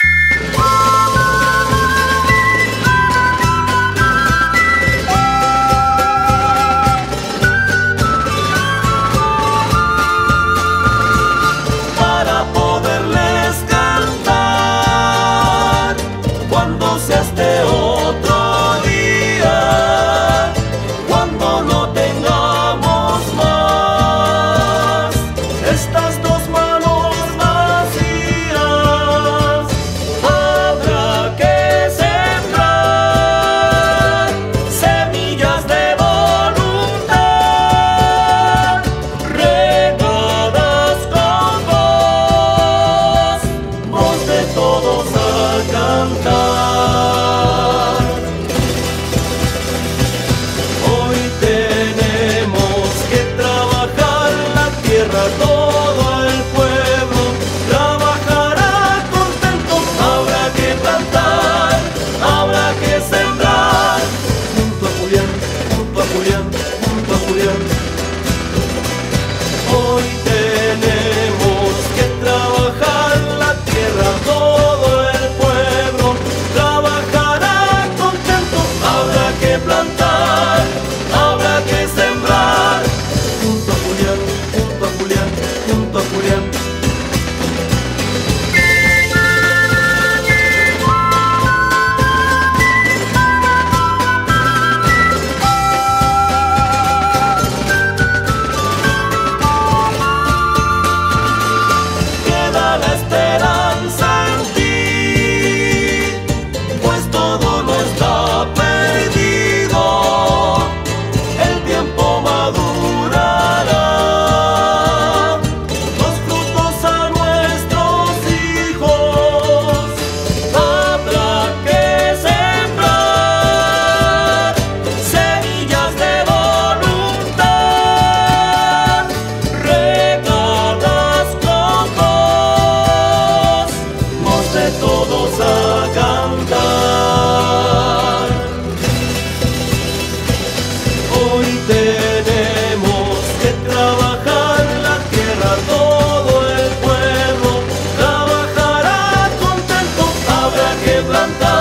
Bye. corazón. levantado.